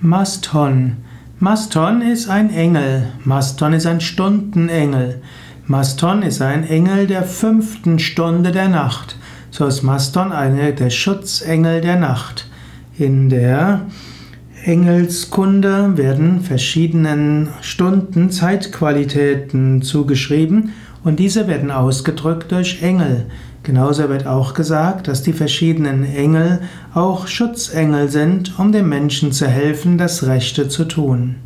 Maston. Maston ist ein Engel. Maston ist ein Stundenengel. Maston ist ein Engel der fünften Stunde der Nacht. So ist Maston einer der Schutzengel der Nacht. In der Engelskunde werden verschiedenen Stunden Zeitqualitäten zugeschrieben und diese werden ausgedrückt durch Engel. Genauso wird auch gesagt, dass die verschiedenen Engel auch Schutzengel sind, um dem Menschen zu helfen, das Rechte zu tun.